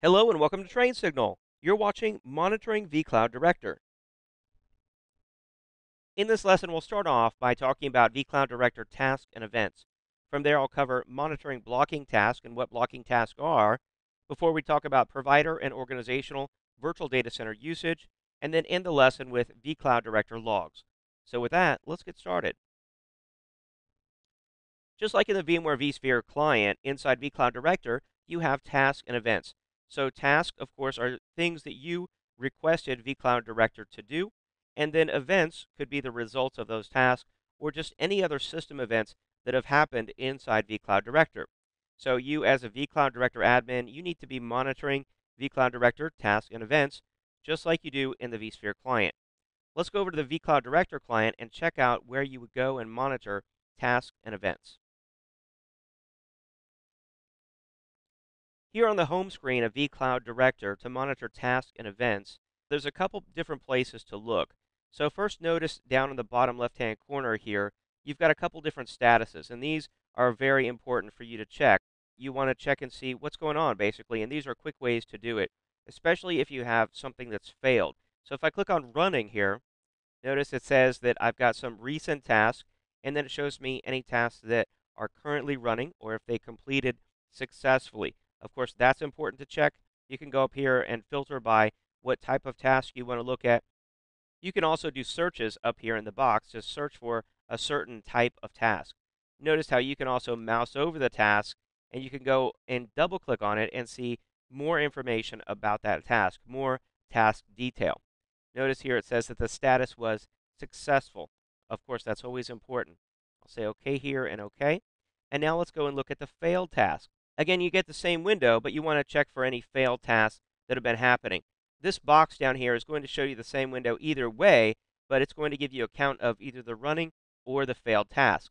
Hello and welcome to Train Signal. You're watching Monitoring vCloud Director. In this lesson, we'll start off by talking about vCloud Director tasks and events. From there, I'll cover monitoring blocking tasks and what blocking tasks are, before we talk about provider and organizational virtual data center usage, and then end the lesson with vCloud Director logs. So with that, let's get started. Just like in the VMware vSphere client, inside vCloud Director, you have tasks and events. So tasks, of course, are things that you requested vCloud Director to do, and then events could be the results of those tasks or just any other system events that have happened inside vCloud Director. So you as a vCloud Director admin, you need to be monitoring vCloud Director tasks and events just like you do in the vSphere client. Let's go over to the vCloud Director client and check out where you would go and monitor tasks and events. Here on the home screen of vCloud Director to monitor tasks and events, there's a couple different places to look. So first notice down in the bottom left-hand corner here, you've got a couple different statuses, and these are very important for you to check. You want to check and see what's going on, basically, and these are quick ways to do it, especially if you have something that's failed. So if I click on Running here, notice it says that I've got some recent tasks, and then it shows me any tasks that are currently running or if they completed successfully. Of course, that's important to check. You can go up here and filter by what type of task you want to look at. You can also do searches up here in the box to search for a certain type of task. Notice how you can also mouse over the task and you can go and double click on it and see more information about that task, more task detail. Notice here it says that the status was successful. Of course, that's always important. I'll say OK here and OK. And now let's go and look at the failed task. Again, you get the same window, but you want to check for any failed tasks that have been happening. This box down here is going to show you the same window either way, but it's going to give you a count of either the running or the failed task.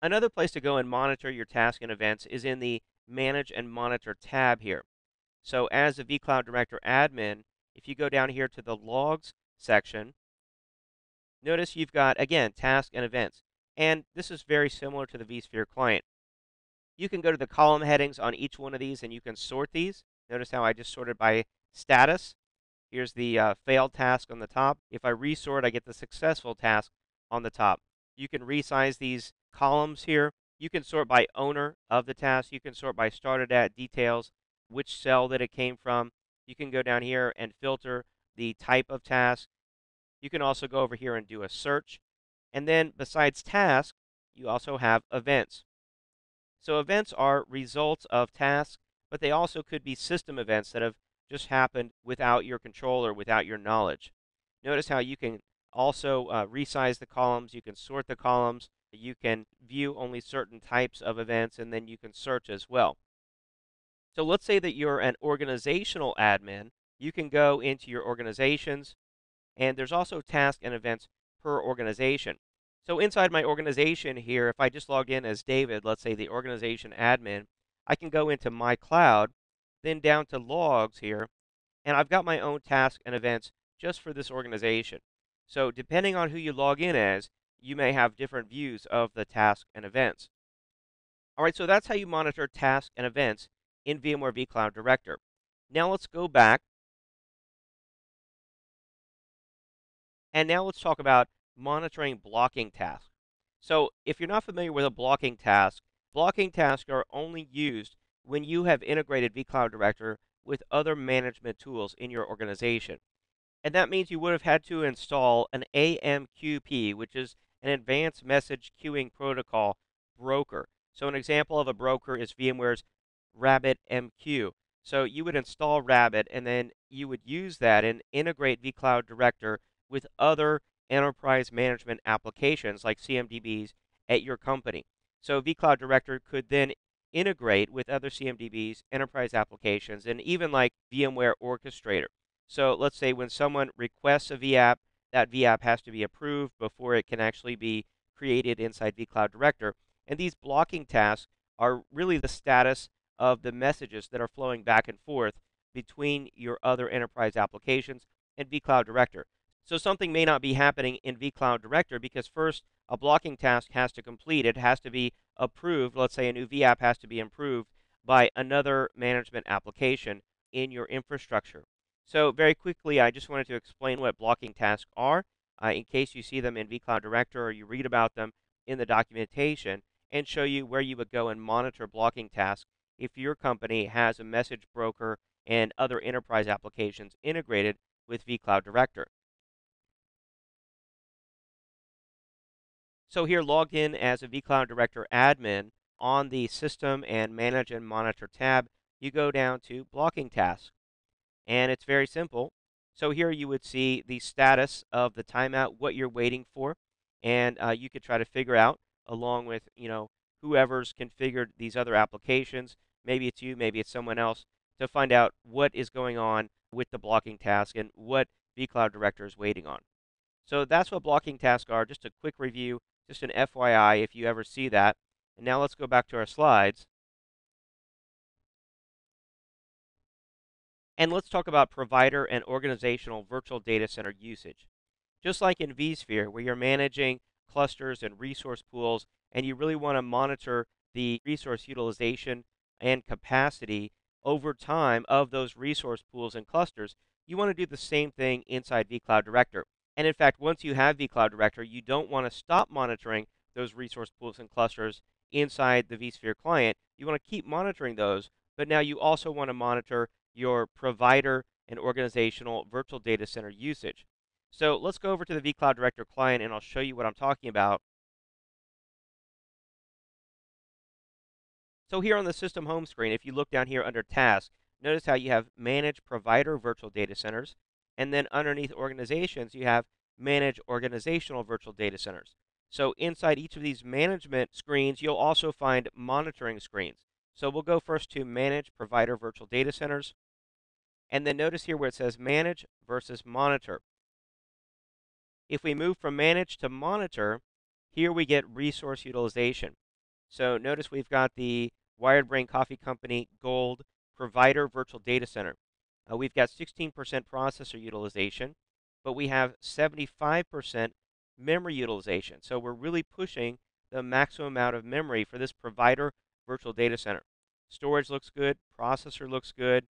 Another place to go and monitor your task and events is in the Manage and Monitor tab here. So as a vCloud Director admin, if you go down here to the Logs section, notice you've got, again, task and events. And this is very similar to the vSphere client. You can go to the column headings on each one of these and you can sort these. Notice how I just sorted by status. Here's the uh, failed task on the top. If I resort, I get the successful task on the top. You can resize these columns here. You can sort by owner of the task. You can sort by started at details, which cell that it came from. You can go down here and filter the type of task. You can also go over here and do a search. And then besides task, you also have events. So events are results of tasks, but they also could be system events that have just happened without your control or without your knowledge. Notice how you can also uh, resize the columns, you can sort the columns, you can view only certain types of events, and then you can search as well. So let's say that you're an organizational admin. You can go into your organizations, and there's also tasks and events per organization. So inside my organization here, if I just log in as David, let's say the organization admin, I can go into my cloud, then down to logs here, and I've got my own tasks and events just for this organization. So depending on who you log in as, you may have different views of the task and events. All right, so that's how you monitor tasks and events in VMware vCloud Director. Now let's go back. And now let's talk about monitoring blocking tasks. So if you're not familiar with a blocking task, blocking tasks are only used when you have integrated vCloud Director with other management tools in your organization. And that means you would have had to install an AMQP, which is an advanced message queuing protocol broker. So an example of a broker is VMware's RabbitMQ. So you would install Rabbit and then you would use that and integrate vCloud Director with other enterprise management applications like CMDBs at your company. So vCloud Director could then integrate with other CMDBs, enterprise applications, and even like VMware Orchestrator. So let's say when someone requests a VApp, that VApp has to be approved before it can actually be created inside vCloud Director. And these blocking tasks are really the status of the messages that are flowing back and forth between your other enterprise applications and vCloud Director. So something may not be happening in vCloud Director because first a blocking task has to complete. It has to be approved. Let's say a new VApp has to be improved by another management application in your infrastructure. So very quickly, I just wanted to explain what blocking tasks are uh, in case you see them in vCloud Director or you read about them in the documentation and show you where you would go and monitor blocking tasks if your company has a message broker and other enterprise applications integrated with vCloud Director. So here, logged in as a vCloud Director admin on the System and Manage and Monitor tab, you go down to Blocking Tasks. And it's very simple. So here you would see the status of the timeout, what you're waiting for, and uh, you could try to figure out, along with you know whoever's configured these other applications, maybe it's you, maybe it's someone else, to find out what is going on with the blocking task and what vCloud Director is waiting on. So that's what blocking tasks are. Just a quick review, just an FYI if you ever see that. And now let's go back to our slides. And let's talk about provider and organizational virtual data center usage. Just like in vSphere, where you're managing clusters and resource pools, and you really want to monitor the resource utilization and capacity over time of those resource pools and clusters, you want to do the same thing inside vCloud Director. And in fact, once you have vCloud Director, you don't want to stop monitoring those resource pools and clusters inside the vSphere client. You want to keep monitoring those, but now you also want to monitor your provider and organizational virtual data center usage. So let's go over to the vCloud Director client and I'll show you what I'm talking about. So here on the system home screen, if you look down here under tasks, notice how you have manage provider virtual data centers. And then underneath organizations, you have manage organizational virtual data centers. So inside each of these management screens, you'll also find monitoring screens. So we'll go first to manage provider virtual data centers. And then notice here where it says manage versus monitor. If we move from manage to monitor, here we get resource utilization. So notice we've got the Wired Brain Coffee Company Gold Provider Virtual Data Center. Uh, we've got 16% processor utilization, but we have 75% memory utilization. So we're really pushing the maximum amount of memory for this provider virtual data center. Storage looks good, processor looks good,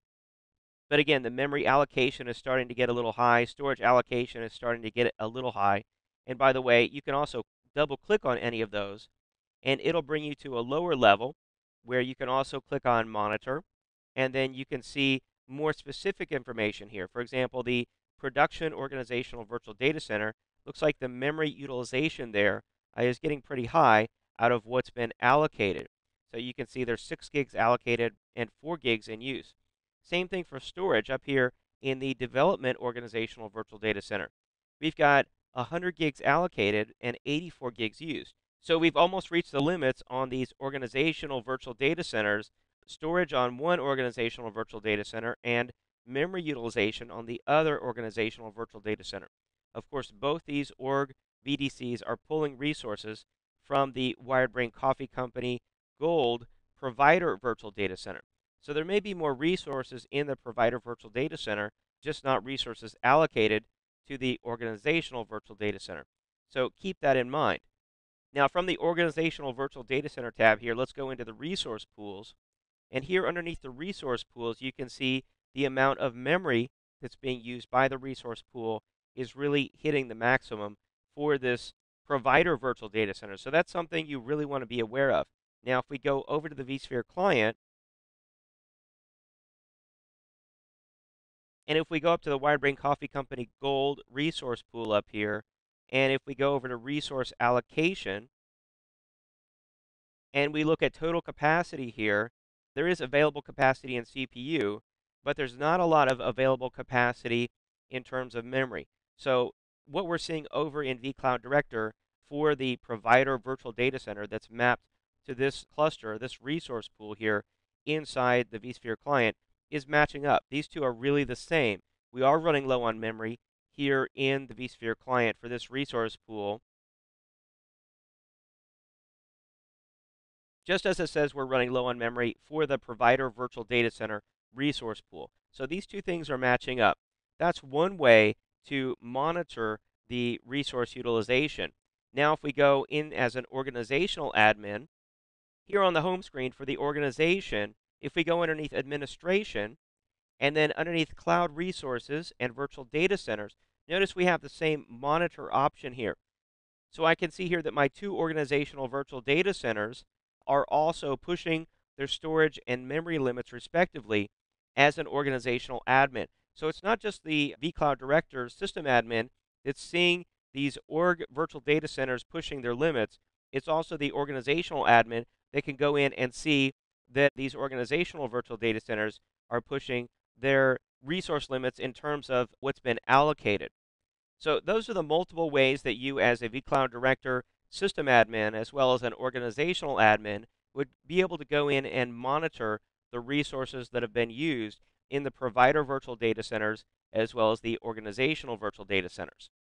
but again, the memory allocation is starting to get a little high, storage allocation is starting to get a little high. And by the way, you can also double click on any of those, and it'll bring you to a lower level where you can also click on monitor, and then you can see more specific information here. For example, the production organizational virtual data center looks like the memory utilization there uh, is getting pretty high out of what's been allocated. So you can see there's 6 gigs allocated and 4 gigs in use. Same thing for storage up here in the development organizational virtual data center. We've got 100 gigs allocated and 84 gigs used. So we've almost reached the limits on these organizational virtual data centers, storage on one organizational virtual data center, and memory utilization on the other organizational virtual data center. Of course, both these org VDCs are pulling resources from the Wired Brain Coffee Company Gold provider virtual data center. So there may be more resources in the provider virtual data center, just not resources allocated to the organizational virtual data center. So keep that in mind. Now from the organizational virtual data center tab here, let's go into the resource pools. And here underneath the resource pools, you can see the amount of memory that's being used by the resource pool is really hitting the maximum for this provider virtual data center. So that's something you really want to be aware of. Now, if we go over to the vSphere client, and if we go up to the Wired Brain Coffee Company Gold resource pool up here, and if we go over to resource allocation, and we look at total capacity here, there is available capacity in CPU, but there's not a lot of available capacity in terms of memory. So what we're seeing over in vCloud Director for the provider virtual data center that's mapped to this cluster, this resource pool here inside the vSphere client is matching up. These two are really the same. We are running low on memory here in the vSphere client for this resource pool. Just as it says we're running low on memory for the provider virtual data center resource pool. So these two things are matching up. That's one way to monitor the resource utilization. Now, if we go in as an organizational admin, here on the home screen for the organization, if we go underneath administration and then underneath cloud resources and virtual data centers, notice we have the same monitor option here. So I can see here that my two organizational virtual data centers are also pushing their storage and memory limits respectively as an organizational admin. So it's not just the vCloud Director system admin that's seeing these org virtual data centers pushing their limits. It's also the organizational admin that can go in and see that these organizational virtual data centers are pushing their resource limits in terms of what's been allocated. So those are the multiple ways that you as a vCloud Director system admin as well as an organizational admin would be able to go in and monitor the resources that have been used in the provider virtual data centers as well as the organizational virtual data centers.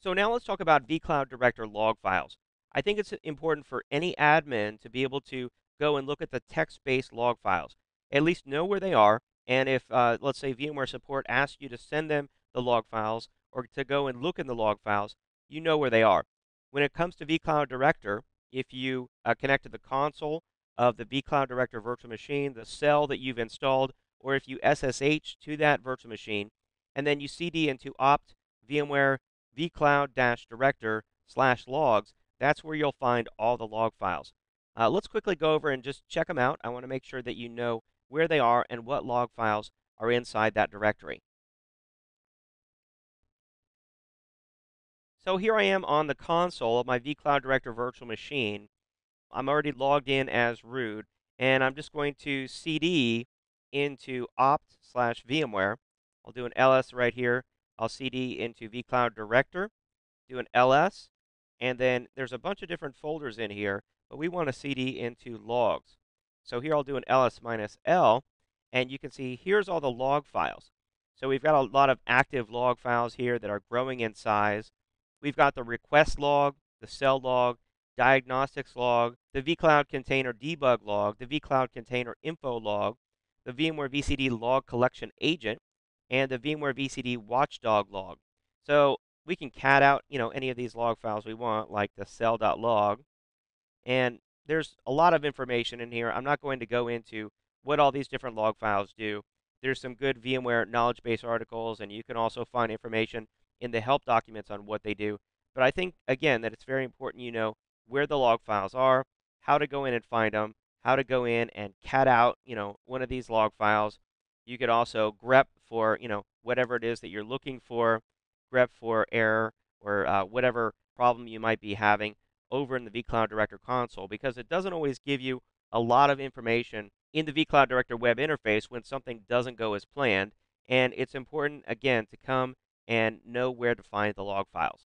So now let's talk about vCloud Director log files. I think it's important for any admin to be able to go and look at the text-based log files, at least know where they are, and if, uh, let's say, VMware support asks you to send them the log files or to go and look in the log files, you know where they are. When it comes to vCloud Director, if you uh, connect to the console of the vCloud Director virtual machine, the cell that you've installed, or if you SSH to that virtual machine, and then you CD into opt VMware vcloud-director slash logs, that's where you'll find all the log files. Uh, let's quickly go over and just check them out. I want to make sure that you know where they are and what log files are inside that directory. So here I am on the console of my vCloud Director virtual machine. I'm already logged in as root, and I'm just going to cd into opt slash VMware. I'll do an ls right here I'll cd into vCloud Director, do an ls, and then there's a bunch of different folders in here, but we want to cd into logs. So here I'll do an ls minus l, and you can see here's all the log files. So we've got a lot of active log files here that are growing in size. We've got the request log, the cell log, diagnostics log, the vCloud container debug log, the vCloud container info log, the VMware VCD log collection agent, and the VMware VCD watchdog log. So we can cat out, you know, any of these log files we want, like the cell.log. And there's a lot of information in here. I'm not going to go into what all these different log files do. There's some good VMware knowledge base articles, and you can also find information in the help documents on what they do. But I think, again, that it's very important you know where the log files are, how to go in and find them, how to go in and cat out, you know, one of these log files, you could also grep for, you know, whatever it is that you're looking for, grep for error or uh, whatever problem you might be having over in the vCloud Director console because it doesn't always give you a lot of information in the vCloud Director web interface when something doesn't go as planned. And it's important, again, to come and know where to find the log files.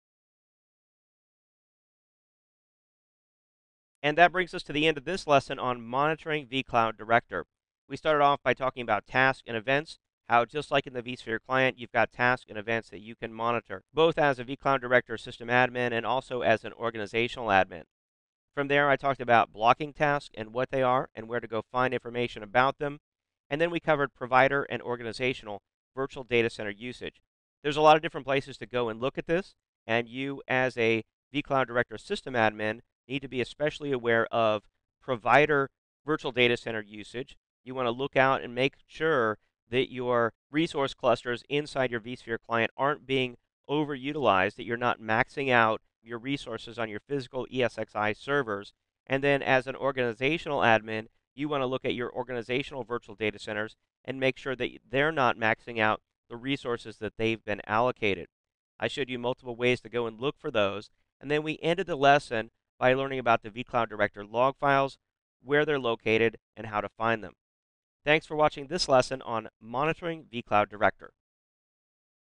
And that brings us to the end of this lesson on monitoring vCloud Director. We started off by talking about tasks and events, how just like in the vSphere client, you've got tasks and events that you can monitor, both as a vCloud Director system admin and also as an organizational admin. From there, I talked about blocking tasks and what they are and where to go find information about them. And then we covered provider and organizational virtual data center usage. There's a lot of different places to go and look at this, and you as a vCloud Director system admin need to be especially aware of provider virtual data center usage, you want to look out and make sure that your resource clusters inside your vSphere client aren't being overutilized, that you're not maxing out your resources on your physical ESXi servers. And then as an organizational admin, you want to look at your organizational virtual data centers and make sure that they're not maxing out the resources that they've been allocated. I showed you multiple ways to go and look for those. And then we ended the lesson by learning about the vCloud Director log files, where they're located, and how to find them. Thanks for watching this lesson on monitoring vCloud Director.